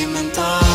mental